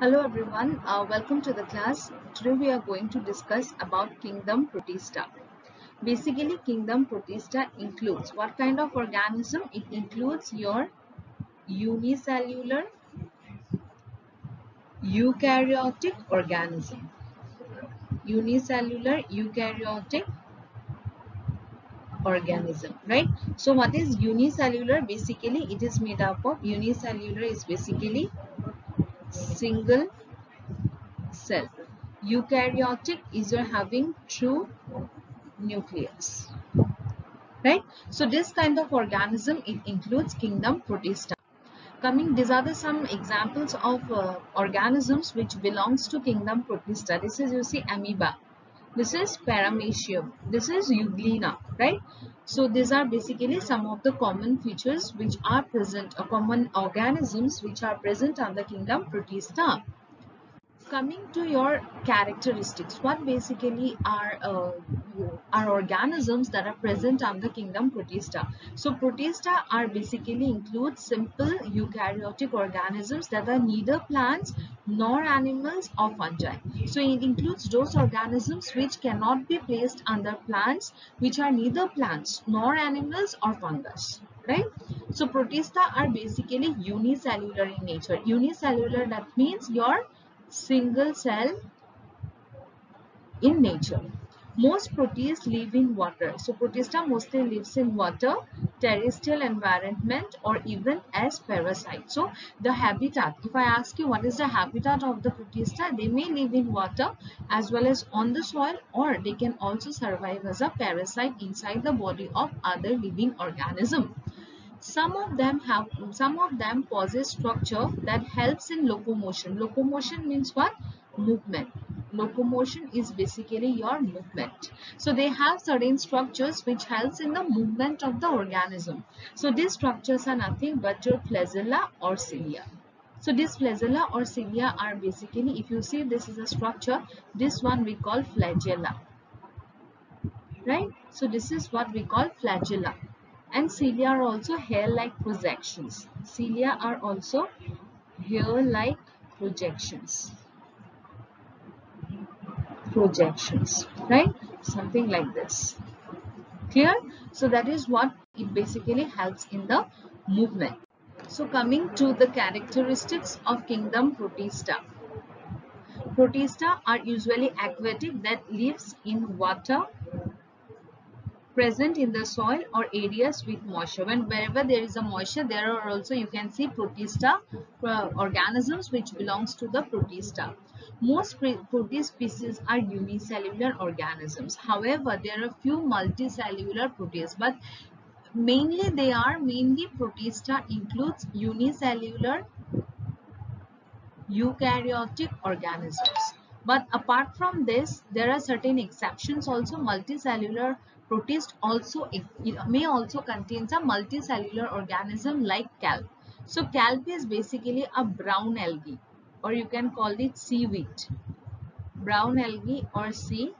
Hello everyone, uh, welcome to the class. Today we are going to discuss about kingdom protista. Basically kingdom protista includes what kind of organism? It includes your unicellular eukaryotic organism. Unicellular eukaryotic organism, right? So what is unicellular? Basically it is made up of unicellular is basically single cell. Eukaryotic is having true nucleus. Right? So this kind of organism it includes kingdom protista. Coming, these are the some examples of uh, organisms which belongs to kingdom protista. This is you see amoeba. This is paramecium. This is euglena, right? So these are basically some of the common features which are present, or common organisms which are present on the kingdom protista coming to your characteristics what basically are uh, are organisms that are present on the kingdom protista. So protista are basically include simple eukaryotic organisms that are neither plants nor animals or fungi. So it includes those organisms which cannot be placed under plants which are neither plants nor animals or fungus right? So protista are basically unicellular in nature. Unicellular that means your single cell in nature. Most protists live in water. So protista mostly lives in water, terrestrial environment or even as parasites. So the habitat, if I ask you what is the habitat of the protista, they may live in water as well as on the soil or they can also survive as a parasite inside the body of other living organism. Some of them have some of them possess structure that helps in locomotion. Locomotion means what? Movement. Locomotion is basically your movement. So they have certain structures which helps in the movement of the organism. So these structures are nothing but your flagella or cilia. So these flagella or cilia are basically, if you see this is a structure, this one we call flagella. Right? So this is what we call flagella and cilia are also hair-like projections. Cilia are also hair-like projections. Projections, right? Something like this. Clear? So that is what it basically helps in the movement. So coming to the characteristics of kingdom protista. Protista are usually aquatic that lives in water present in the soil or areas with moisture. When wherever there is a moisture, there are also you can see protista uh, organisms which belongs to the protista. Most protist species are unicellular organisms. However, there are few multicellular protists, but mainly they are mainly protista includes unicellular eukaryotic organisms. But apart from this, there are certain exceptions also multicellular protist also may also contains a multicellular organism like kelp. So kelp is basically a brown algae or you can call it seaweed. Brown algae or seaweed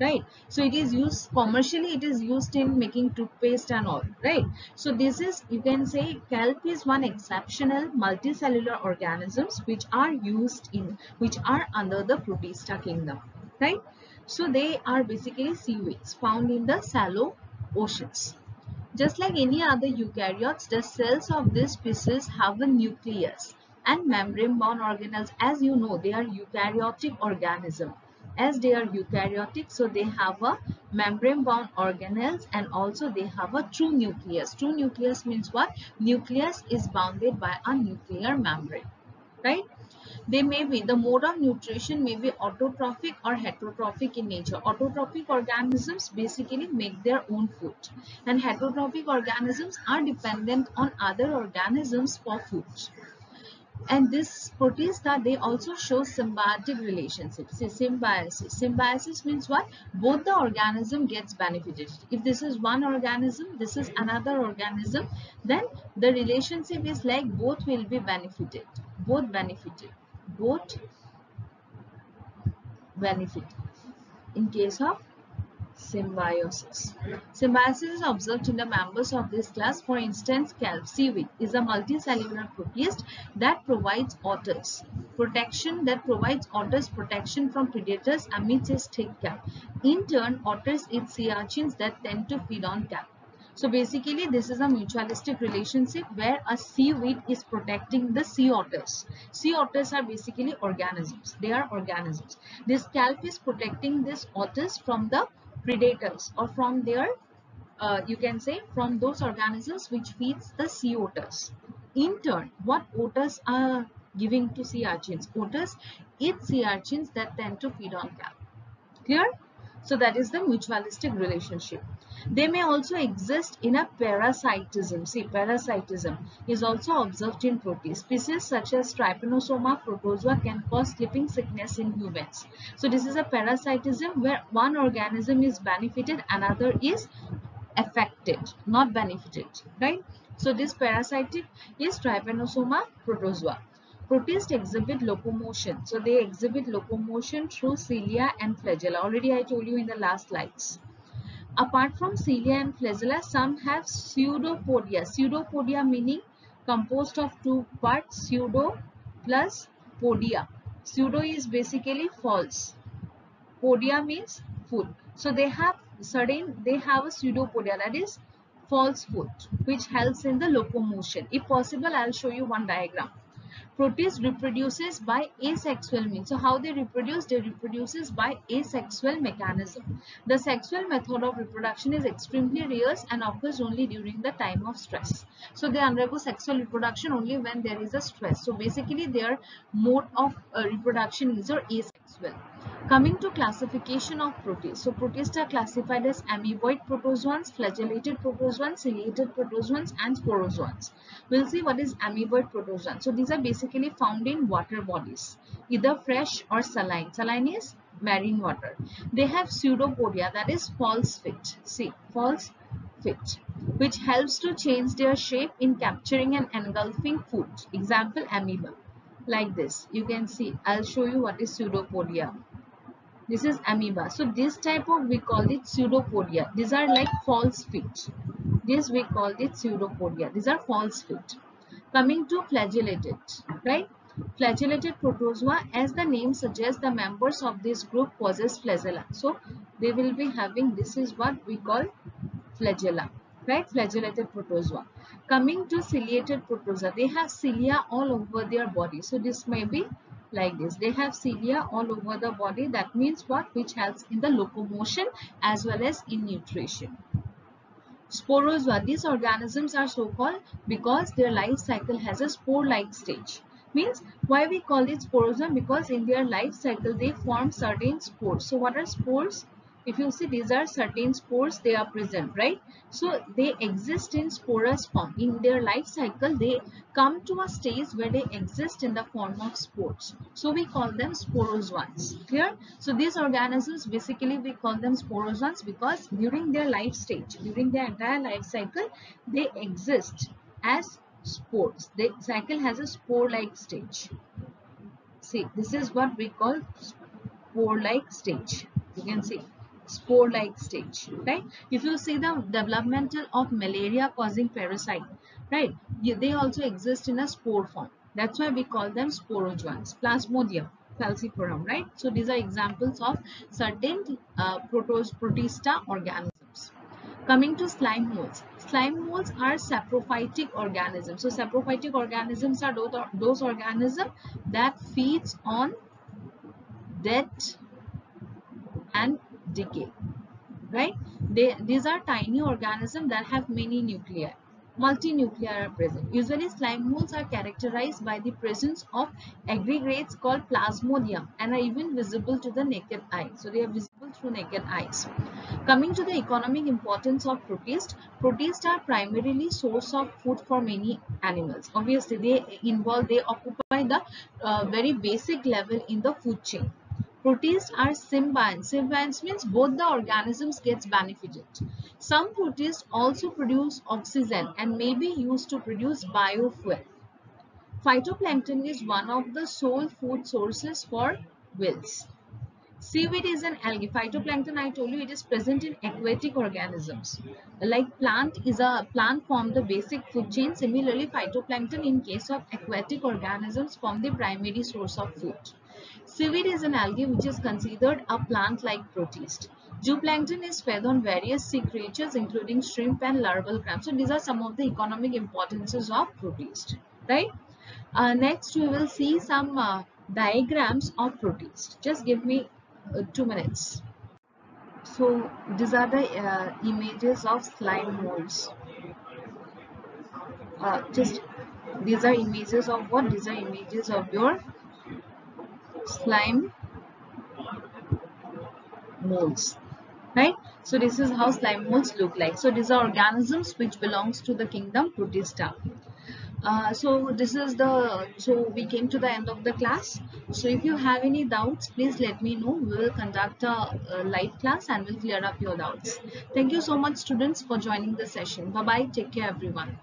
right so it is used commercially it is used in making toothpaste and all right so this is you can say kelp is one exceptional multicellular organisms which are used in which are under the protista kingdom right so they are basically seaweeds found in the shallow oceans. Just like any other eukaryotes, the cells of this species have a nucleus and membrane-bound organelles. As you know, they are eukaryotic organism. As they are eukaryotic, so they have a membrane-bound organelles and also they have a true nucleus. True nucleus means what? Nucleus is bounded by a nuclear membrane, right? They may be, the mode of nutrition may be autotrophic or heterotrophic in nature. Autotrophic organisms basically make their own food and heterotrophic organisms are dependent on other organisms for food. And this protista, they also show symbiotic relationships. Symbiosis. Symbiosis means what? Both the organism gets benefited. If this is one organism, this is another organism, then the relationship is like both will be benefited. Both benefited both benefit in case of Symbiosis. Symbiosis is observed in the members of this class. For instance, seaweed is a multicellular protist that provides otters protection that provides otters protection from predators amidst its thick kelp. In turn, otters eat sea urchins that tend to feed on kelp. So basically this is a mutualistic relationship where a seaweed is protecting the sea otters. Sea otters are basically organisms. They are organisms. This kelp is protecting these otters from the predators or from their uh, you can say from those organisms which feeds the sea otters. In turn, what otters are giving to sea urchins? Otters eat sea urchins that tend to feed on kelp. Clear? So that is the mutualistic relationship. They may also exist in a parasitism. See, parasitism is also observed in protists. Species such as Trypanosoma protozoa can cause sleeping sickness in humans. So this is a parasitism where one organism is benefited, another is affected, not benefited, right? So this parasitic is Trypanosoma protozoa. Protists exhibit locomotion. So they exhibit locomotion through cilia and flagella. Already I told you in the last slides. Apart from cilia and flagella, some have pseudopodia. Pseudopodia meaning composed of two parts, pseudo plus podia. Pseudo is basically false. Podia means full. So they have certain, they have a pseudopodia that is false foot which helps in the locomotion. If possible, I'll show you one diagram protist reproduces by asexual means. So how they reproduce? They reproduces by asexual mechanism. The sexual method of reproduction is extremely rare and occurs only during the time of stress. So they undergo sexual reproduction only when there is a stress. So basically their mode of uh, reproduction is or asexual. Coming to classification of protists. So protists are classified as amoeboid protozoans, flagellated protozoans, ciliated protozoans and sporozoans. We'll see what is amoeboid protozoan. So these are basically found in water bodies, either fresh or saline. Saline is marine water. They have pseudopodia that is false fit. See, false fit which helps to change their shape in capturing and engulfing food. Example amoeba like this. You can see I'll show you what is pseudopodia this is amoeba. So this type of we call it pseudopodia. These are like false feet. This we call it pseudopodia. These are false feet. Coming to flagellated right? Flagellated protozoa as the name suggests the members of this group possess flagella. So they will be having this is what we call flagella right? Flagellated protozoa. Coming to ciliated protozoa they have cilia all over their body. So this may be like this. They have cilia all over the body. That means what? Which helps in the locomotion as well as in nutrition. Sporozoa. These organisms are so called because their life cycle has a spore-like stage. Means why we call it sporozoa? Because in their life cycle they form certain spores. So what are spores? If you see these are certain spores they are present right? So they exist in sporous form. In their life cycle they come to a stage where they exist in the form of spores. So we call them sporozoans clear? So these organisms basically we call them sporozoans because during their life stage during their entire life cycle they exist as spores. The cycle has a spore like stage. See this is what we call spore like stage. You can see spore like stage right? If you see the developmental of malaria causing parasite right? They also exist in a spore form. That's why we call them sporozoans plasmodium falciparum right? So these are examples of certain uh, protista organisms. Coming to slime molds slime molds are saprophytic organisms. So saprophytic organisms are those, those organisms that feeds on dead and decay right? They these are tiny organisms that have many nuclei multinuclei are present. Usually slime molds are characterized by the presence of aggregates called plasmodium and are even visible to the naked eye. So they are visible through naked eyes. Coming to the economic importance of protists protists are primarily source of food for many animals. Obviously they involve they occupy the uh, very basic level in the food chain Protists are symbionts. Symbionts means both the organisms gets benefited. Some protists also produce oxygen and may be used to produce biofuel. Phytoplankton is one of the sole food sources for whales. Seaweed is an algae. Phytoplankton, I told you, it is present in aquatic organisms. Like plant is a plant form the basic food chain. Similarly, phytoplankton in case of aquatic organisms form the primary source of food. Seaweed is an algae which is considered a plant-like protist. Zooplankton is fed on various sea creatures including shrimp and larval crabs. So these are some of the economic importances of protist, right? Uh, next we will see some uh, diagrams of protist. Just give me uh, two minutes. So these are the uh, images of slime molds. Uh, just these are images of what? These are images of your slime molds right? So this is how slime molds look like. So these are organisms which belongs to the kingdom protista uh, so this is the so we came to the end of the class. So if you have any doubts please let me know. We will conduct a, a live class and we'll clear up your doubts. Thank you so much students for joining the session. Bye bye take care everyone